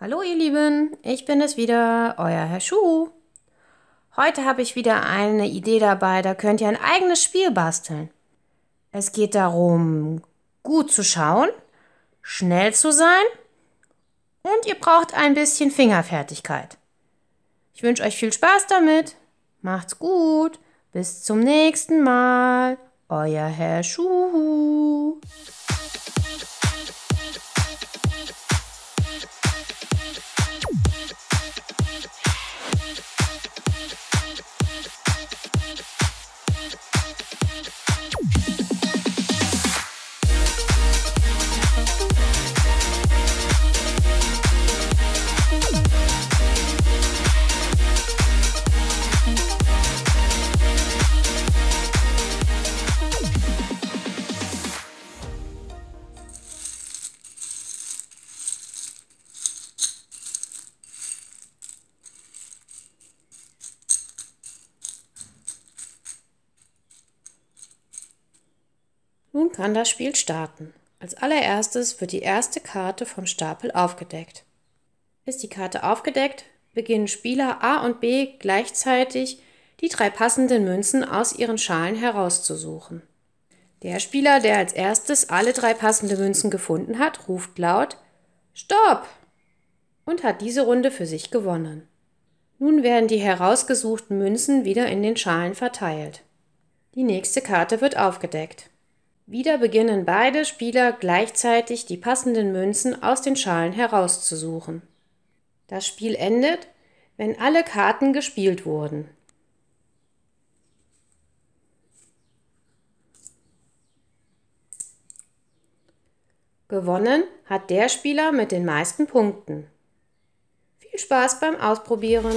Hallo ihr Lieben, ich bin es wieder, euer Herr Schuh. Heute habe ich wieder eine Idee dabei, da könnt ihr ein eigenes Spiel basteln. Es geht darum, gut zu schauen, schnell zu sein und ihr braucht ein bisschen Fingerfertigkeit. Ich wünsche euch viel Spaß damit. Macht's gut. Bis zum nächsten Mal. Euer Herr Schuh. Nun kann das Spiel starten. Als allererstes wird die erste Karte vom Stapel aufgedeckt. Ist die Karte aufgedeckt, beginnen Spieler A und B gleichzeitig die drei passenden Münzen aus ihren Schalen herauszusuchen. Der Spieler, der als erstes alle drei passende Münzen gefunden hat, ruft laut Stopp und hat diese Runde für sich gewonnen. Nun werden die herausgesuchten Münzen wieder in den Schalen verteilt. Die nächste Karte wird aufgedeckt. Wieder beginnen beide Spieler gleichzeitig die passenden Münzen aus den Schalen herauszusuchen. Das Spiel endet, wenn alle Karten gespielt wurden. Gewonnen hat der Spieler mit den meisten Punkten. Viel Spaß beim Ausprobieren!